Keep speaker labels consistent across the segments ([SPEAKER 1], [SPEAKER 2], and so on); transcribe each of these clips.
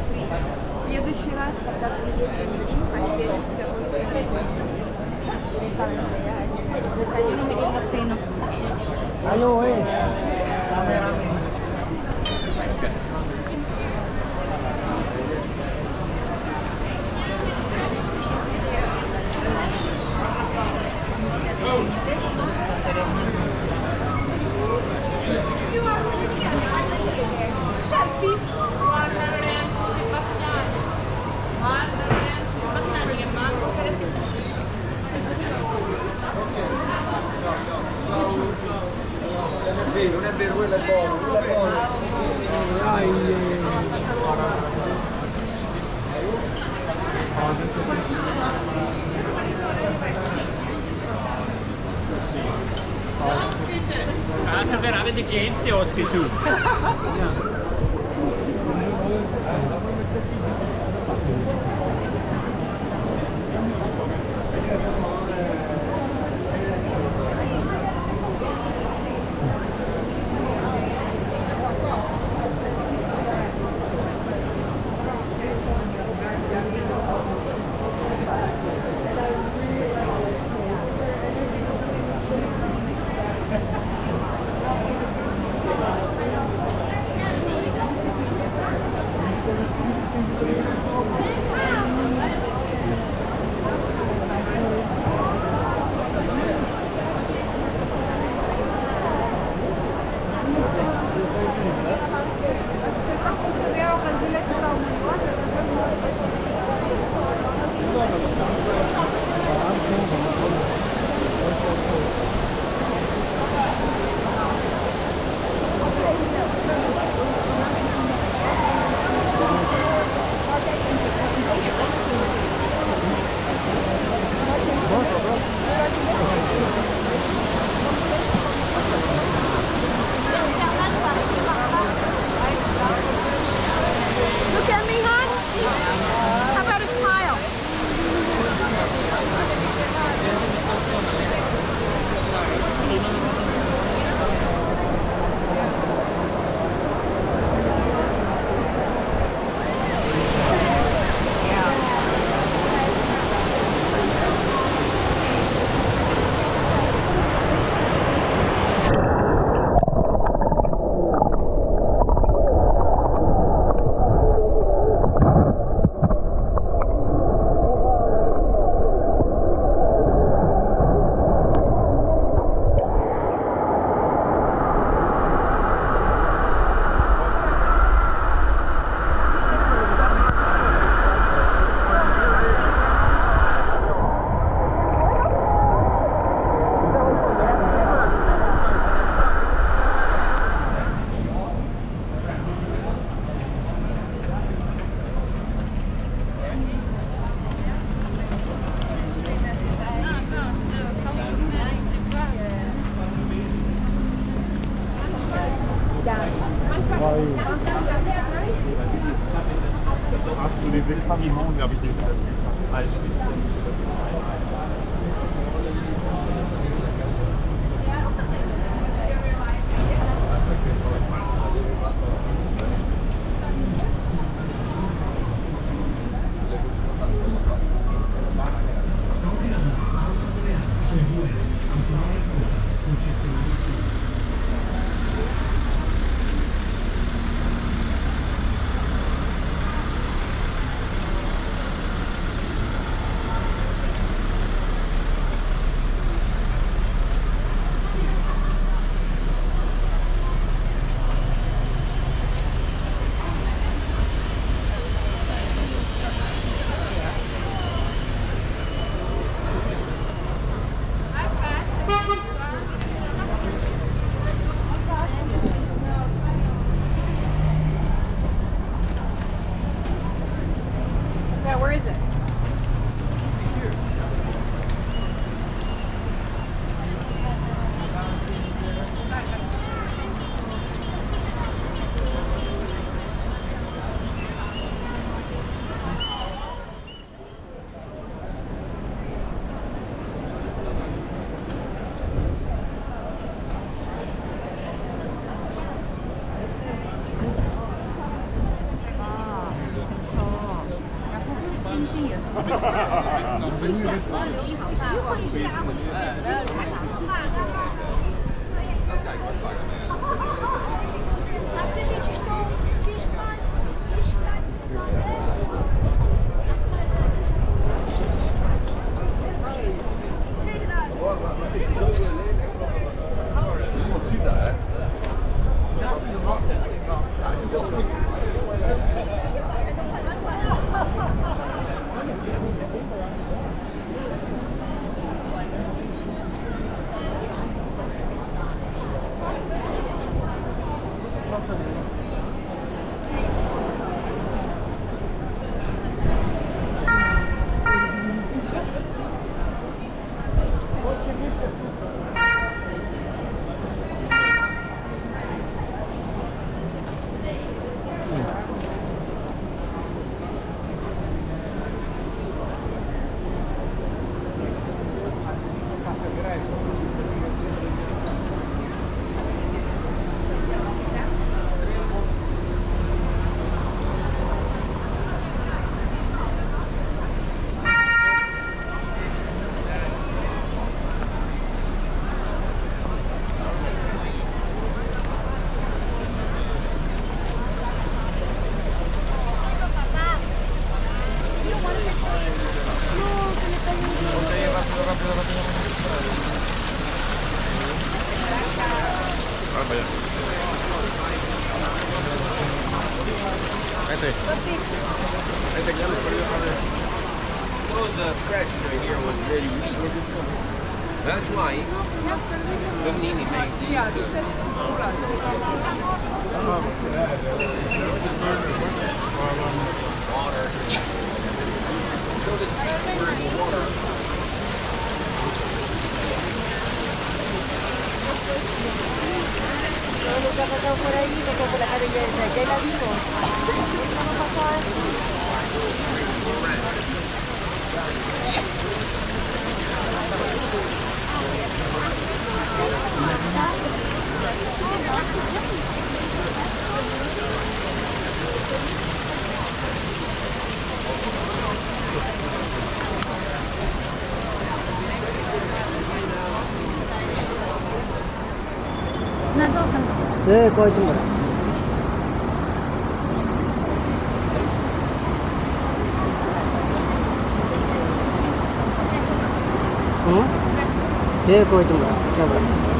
[SPEAKER 1] Gracias. けし我要留意好啦。banyak. Oh, right there. Right there, yellow. Well, the pressure here was very weak. That's why Domnini made these. Uh, water. So the water. Todo lo que ha pasado por ahí, lo que por la calle de allá y la vimos. ¿Cómo pasó Thank you. でこうやってもらううんでこうやってもらう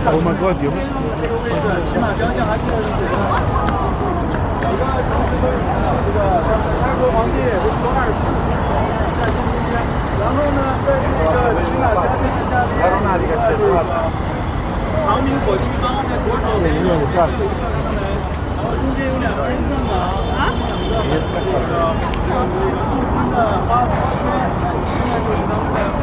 [SPEAKER 1] 我的天，勇士！这个位置，西马还是这个国皇帝二中间，然后呢，在这个东马雕像的下面，这个长明火炬灯在左手里然后中间有两尊圣王，啊，两个这个，中的花岗岩，应就是。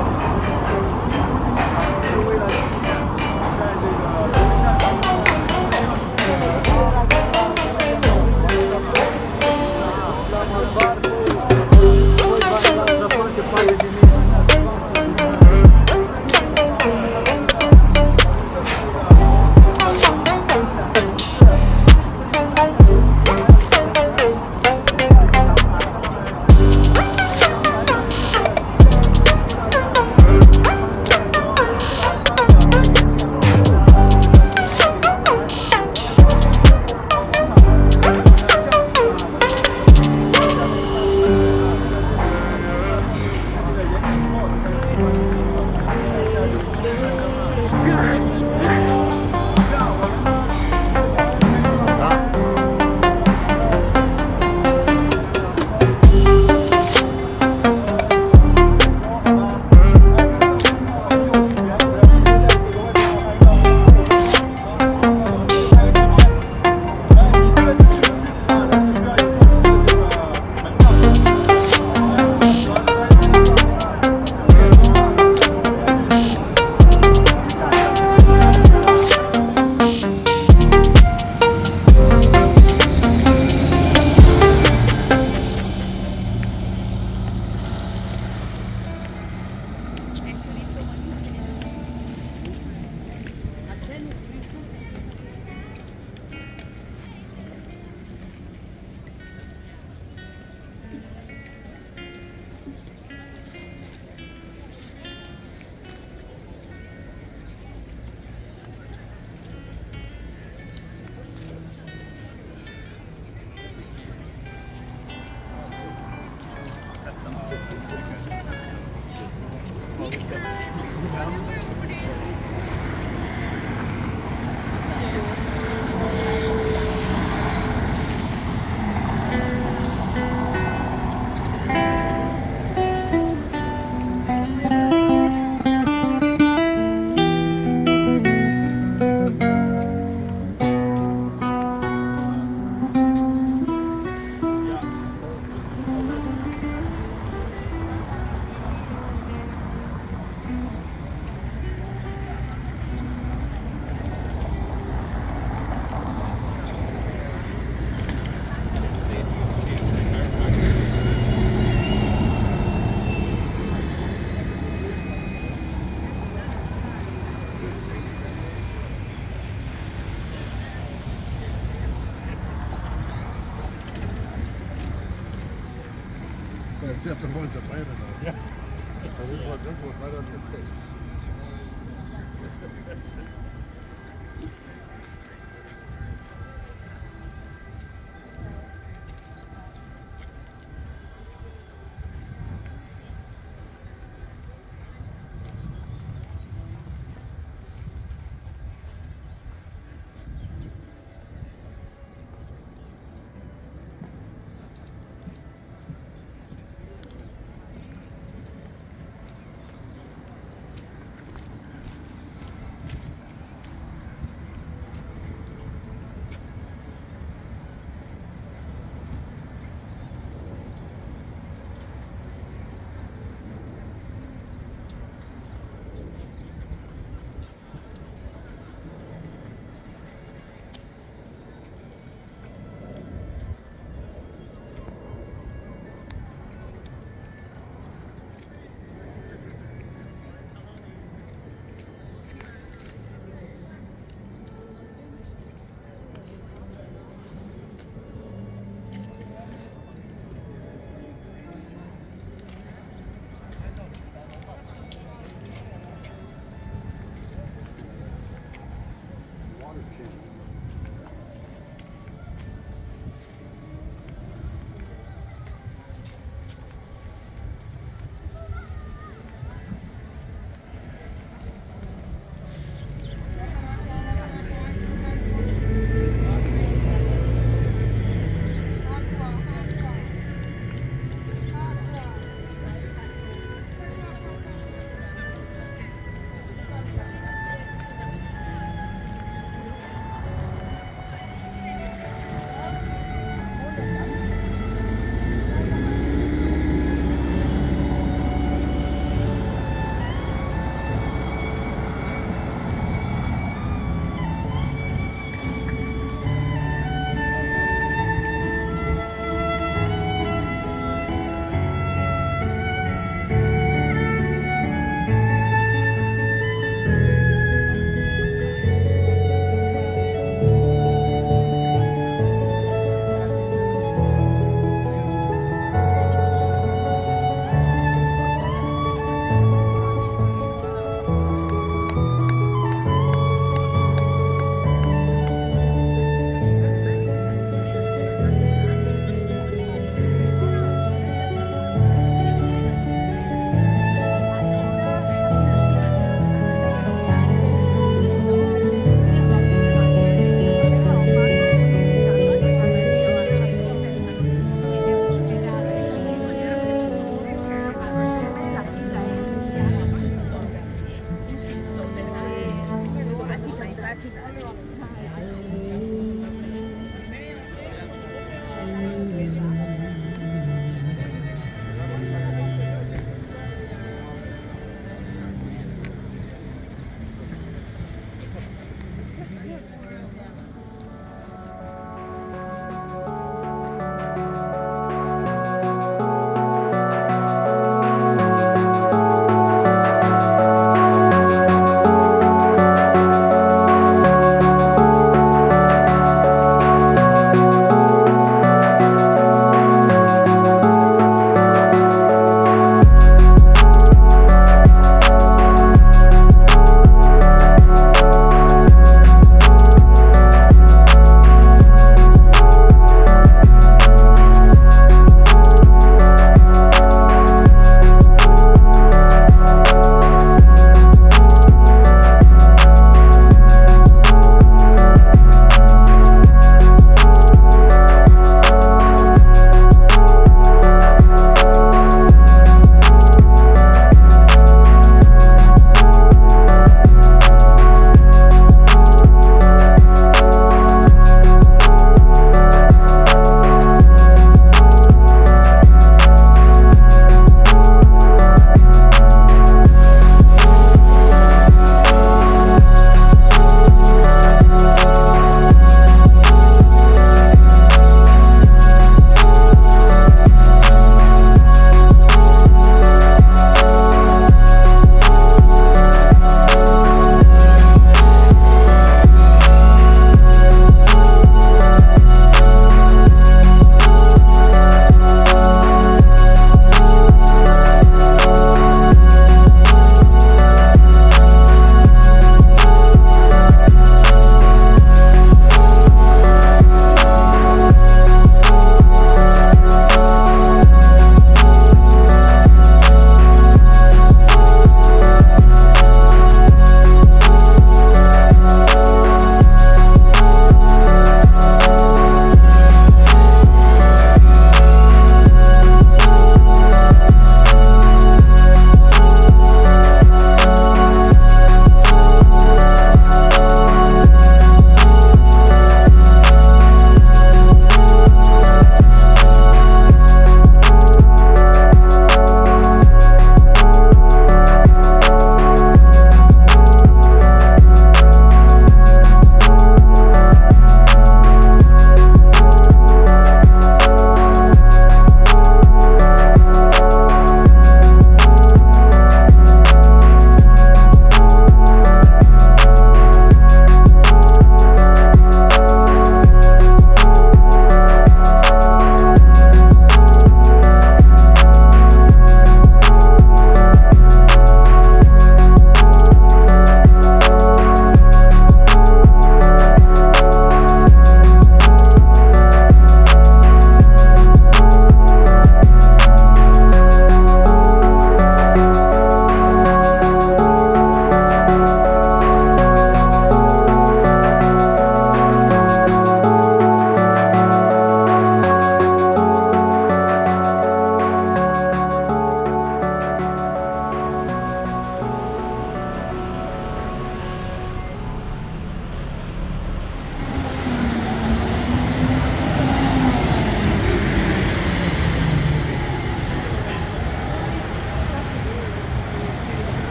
[SPEAKER 1] Except the ones that landed on. Yeah. So this one, this one's right on your face.